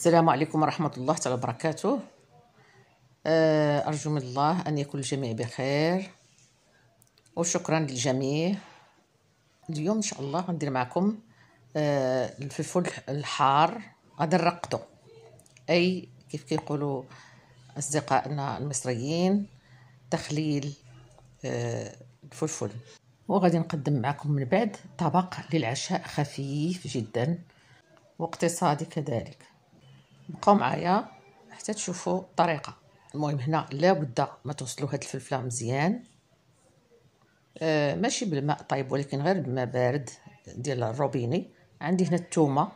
السلام عليكم ورحمة الله تعالى وبركاته. آه، أرجو من الله أن يكون الجميع بخير. وشكرا للجميع. اليوم إن شاء الله غندير معكم آه، الفلفل الحار. غادي نرقدو. أي كيف كيقولوا أصدقائنا المصريين تخليل آه، الفلفل. وغادي نقدم معكم من بعد طبق للعشاء خفيف جدا. واقتصادي كذلك. بقاو معايا حتى تشوفوا الطريقة. المهم هنا لابد ما توصلوا هاد الفلفلة مزيان. آه ماشي بالماء طيب ولكن غير بالماء بارد ديال الروبيني. عندي هنا الثومه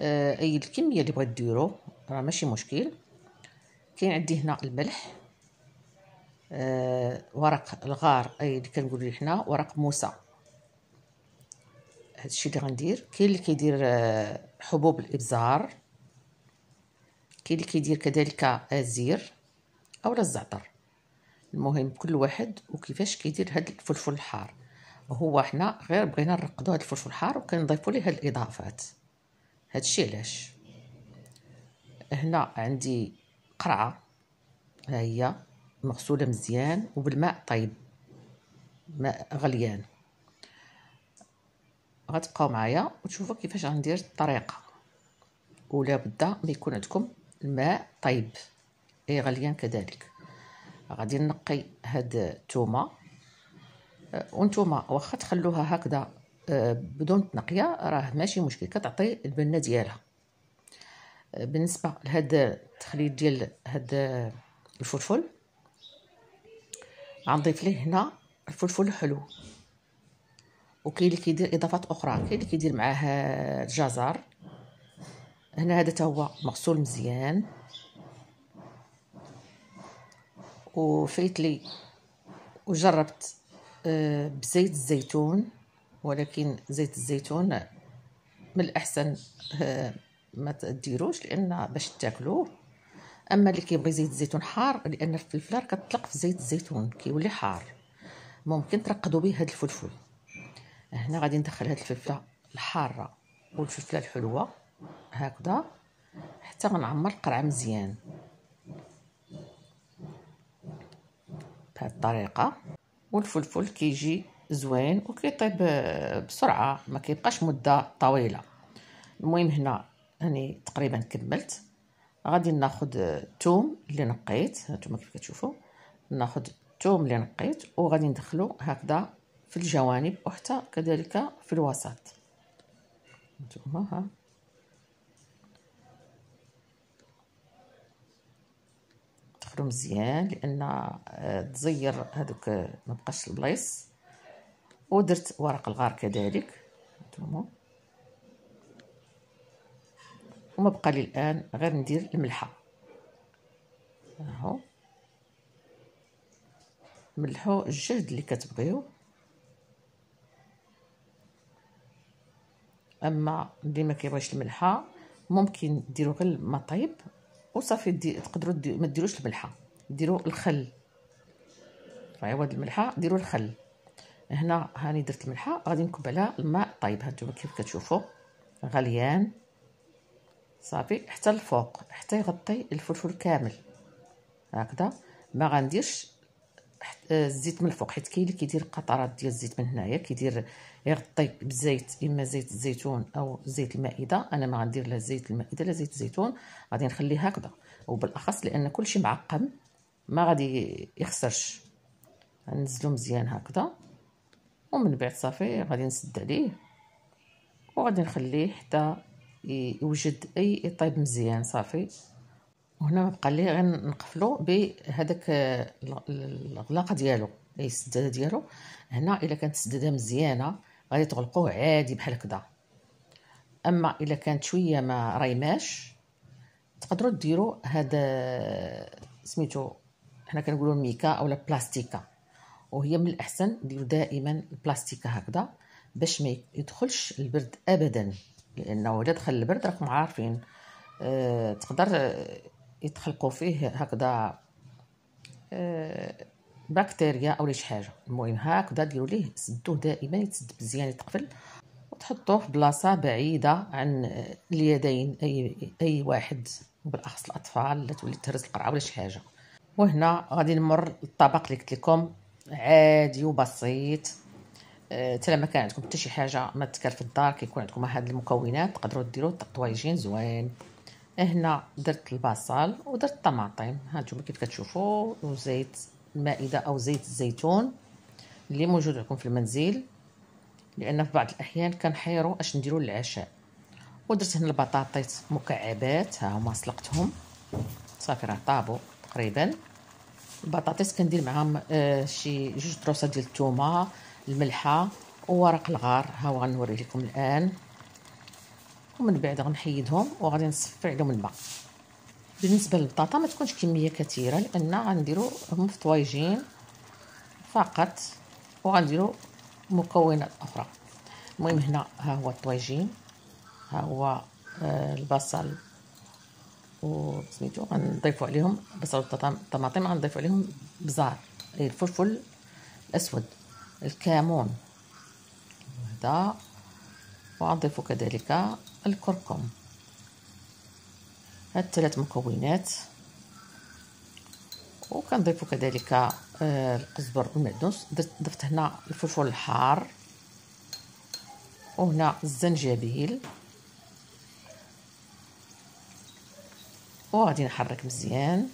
آه أي الكمية اللي بغيت ديرو راه ماشي مشكل. كاين عندي هنا الملح. آه ورق الغار أي اللي كنقولوا حنا ورق موسى. هادشي اللي غندير. كاين اللي كيدير آه حبوب الإبزار. كاين اللي كيدير كذلك الزير اولا الزعتر المهم كل واحد وكيفاش كيدير هاد الفلفل الحار. وهو حنا غير بغينا نرقدو هاد الفلفل الحار وكنضيفو ليه هاد الإضافات. هادشي علاش؟ هنا عندي قرعة. ها هي مغسولة مزيان وبالماء طيب. ماء غليان. غتبقاو معايا وتشوفوا كيفاش غندير الطريقة. ولا بدا ما يكون عندكم الماء طيب. اي غليان كذلك. غادي نقي هاد الثومه أه، وانتوما واخا تخلوها هكذا أه، بدون تنقية راه ماشي مشكل كتعطي البنة ديالها. أه، بالنسبة لهاد التخليل ديال هاد الفلفل غنضيف ليه هنا الفلفل الحلو وكاين اللي كيدير إضافات أخرى كاين اللي كيدير معاه الجزر. هنا هذا هو مغسول مزيان. وفيت لي وجربت آه، بزيت الزيتون ولكن زيت الزيتون من الأحسن آه، ما تديروش لأن باش تاكلوه. أما اللي كيبغي زيت الزيتون حار لأن الفلفله كتطلق في زيت الزيتون كيولي حار. ممكن ترقدوا به هذا الفلفل. هنا غادي ندخل هذه الفلفلة الحارة والفلفلة الحلوة. هكذا. حتى غنعمر القرعة مزيان. بهذه الطريقة. والفلفل كيجي زوين وكيطيب بسرعة ما كيبقاش مدة طويلة. المهم هنا هاني تقريبا كملت. غادي ناخذ الثوم اللي نقيت. هانتوما كيف كتشوفوا؟ ناخذ الثوم اللي نقيت وغادي ندخلو هكذا في الجوانب وحتى كذلك في الوسط. هانتوما ها. تخلو مزيان لأن آه، تزير هذوك ما بقاش البلايص. ودرت ورق الغار كذلك هانتوما وما بقى لي الآن غير ندير الملحة. أهو. ملحو الجهد اللي كتبغيو. أما اللي ما كيبغيش الملحة ممكن ديروا غير الماء طيب وصافي دي تقدروا دي ما ديروش الملحة. ديروا الخل. في عوض الملحة ديروا الخل. هنا هاني درت الملحة غادي نكب عليها الماء. طيب هانتوما كيف كتشوفوا؟ غليان. صافي حتى الفوق حتى يغطي الفلفل كامل. هكذا. ما غنديرش الزيت من الفوق حيت كاين اللي كيدير قطرات ديال الزيت من هنايا كيدير يغطي بالزيت إما زيت الزيتون أو زيت المائدة. أنا ما غندير لا زيت المائدة لا زيت الزيتون غادي نخليه هكذا. وبالأخص لأن كلشي معقم ما غادي يخسرش. ننزلو مزيان هكذا ومن بعد صافي غادي نسد عليه. وغادي نخليه حتى يوجد أي يطيب مزيان صافي. وهنا بقى لي غير نقفلو بهذاك الغلاقة ديالو اي السدادة ديالو. هنا إلا كانت السدادة مزيانة غادي تغلقوه عادي بحال هكذا. أما إلا كانت شوية ما ريماش تقدروا ديروا هذا سميتو حنا كنقولوا ميكا اولا بلاستيكا. وهي من الأحسن ديروا دائما البلاستيكا هكذا باش ما يدخلش البرد ابدا لأنه اذا دخل البرد راكم عارفين. أه تقدر يتخلقوا فيه هكذا أه بكتيريا أو شي حاجة. المهم هكذا ديروا ليه سدوه دائما يتسد مزيان يتقفل وتحطوه في بلاصة بعيدة عن اليدين أي أي واحد وبالأخص الأطفال لا تولي تهرس القرعة ولا شي حاجة. وهنا غادي نمر للطبق اللي قلت لكم عادي وبسيط. حتى أه ما كان عندكم حتى شي حاجة ما تكلف الدار كيكون عندكم هاد المكونات تقدروا ديروا طواجين زوين. هنا درت البصل ودرت الطماطم هانتوما كيف كتشوفوا وزيت المائده أو زيت الزيتون اللي موجود عندكم في المنزل. لأن في بعض الأحيان كنحيروا أش نديروا للعشاء. ودرت هنا البطاطيط مكعبات ها هما سلقتهم. صافي راه طابوا تقريبا. البطاطيس كندير معاهم آه شي جوج دروسات ديال الثومه الملحة وورق الغار. ها هو غنوري لكم الآن. ومن بعد غنحيدهم وغادي نصفي عليهم الماء بالنسبة للبطاطا ما تكونش كمية كثيرة لأن غنديروا هم في طواجين فقط وغنديروا مكونات أخرى. المهم هنا ها هو الطواجين ها هو آه البصل وسميتو غنضيفوا عليهم بصل والطماطم غنضيفوا عليهم بزار الفلفل الاسود الكمون هذا وغنضيفوا كذلك الكركم. هاد الثلاث مكونات. وكنضيفوا كذلك آه، القزبر والمعدنوس ضفت هنا الفلفل الحار. وهنا الزنجبيل. وغادي نحرك مزيان.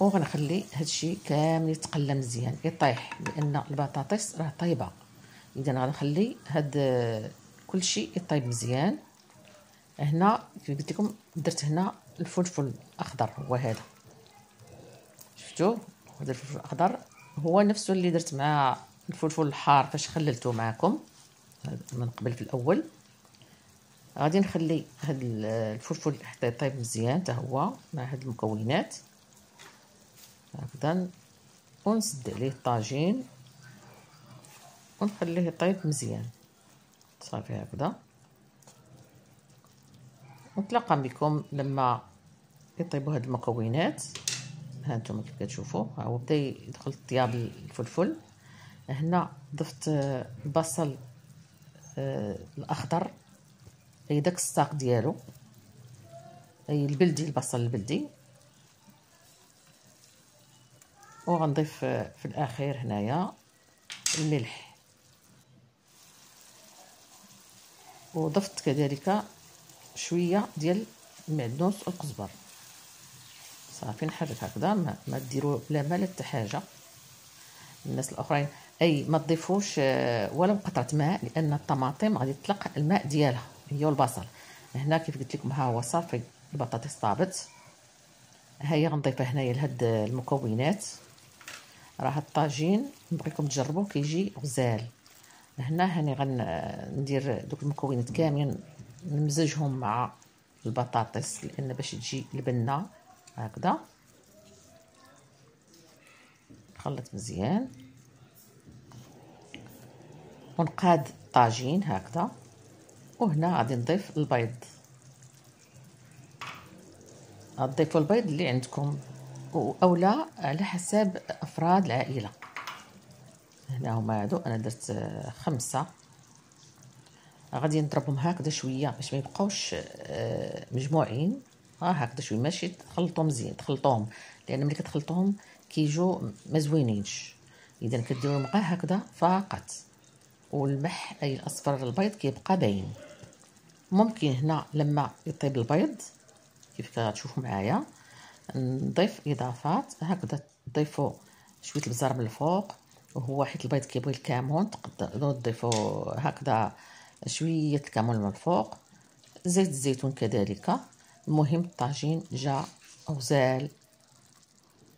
وغنخلي هادشي كامل يتقلى مزيان يطيح لأن البطاطس راه طايبه اذا غنخلي هاد كلشي يطيب مزيان. هنا كيف قلت لكم درت هنا الفلفل الأخضر هو هذا. شفتوا؟ هذا الفلفل الأخضر. هو نفسه اللي درت مع الفلفل الحار فاش خللته معكم من قبل في الأول. غادي نخلي هاد الفلفل حتى يطيب مزيان حتى هو مع هاد المكونات. هكذا ونسد عليه الطاجين. ونخليه يطيب مزيان. صافي هكذا. نتلاقى بكم لما يطيبوا هاد المكونات. ها أنتم كيف كتشوفوا. ها هو بدا يدخل طياب الفلفل. هنا ضفت البصل آه الأخضر. أي داك الساق ديالو. أي البلدي البصل البلدي. وغنضيف في الأخير هنايا الملح. وضفت كذلك شوية ديال المعدنوس والقزبر صافي نحرك هكذا ما, ما ديروا لا مال حتى حاجة. الناس الأخرين أي ما تضيفوش آه، ولا قطره ماء لأن الطماطم غادي تطلق الماء ديالها هي والبصل. هنا كيف قلت لكم ها هو صافي البطاطس طابت. ها هي غنضيفها هنايا لهاد المكونات. راه الطاجين نبغيكم تجربوه كيجي غزال. هنا هاني غندير دوك المكونات كاملين نمزجهم مع البطاطس لأن باش تجي البنة هكذا. نخلط مزيان. ونقاد الطاجين هكذا. وهنا غادي نضيف البيض. غتضيفوا البيض اللي عندكم اولا على حساب أفراد العائلة. هنا هما هادو. أنا درت خمسة. غادي نضربهم هكذا شوية باش ما يبقاوش آه، مجموعين. ها هكذا شوية. ماشي تخلطوهم مزيان تخلطوهم لأن ملي كتخلطوهم كيجو ما زوينينش. إذا كديروا الماء هكذا فقط. والمح أي الأصفر البيض كيبقى باين. ممكن هنا لما يطيب البيض كيف كتشوفوا معايا. نضيف إضافات. هكذا تضيفوا شوية البزار من الفوق. وهو حيت البيض كيبغي الكمون تقدروا تضيفوا هكذا شوية الكمون من الفوق زيت الزيتون كذلك. المهم الطاجين جا غزال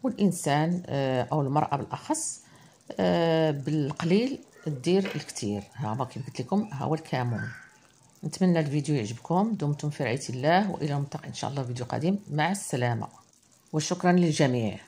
والإنسان آه، أو المرأة بالأخص آه، بالقليل دير الكثير. ها ما كيف قلت لكم ها هو الكمون نتمنى الفيديو يعجبكم. دمتم في رعاية الله وإلى الملتقى إن شاء الله فيديو قادم. مع السلامة. وشكرا للجميع.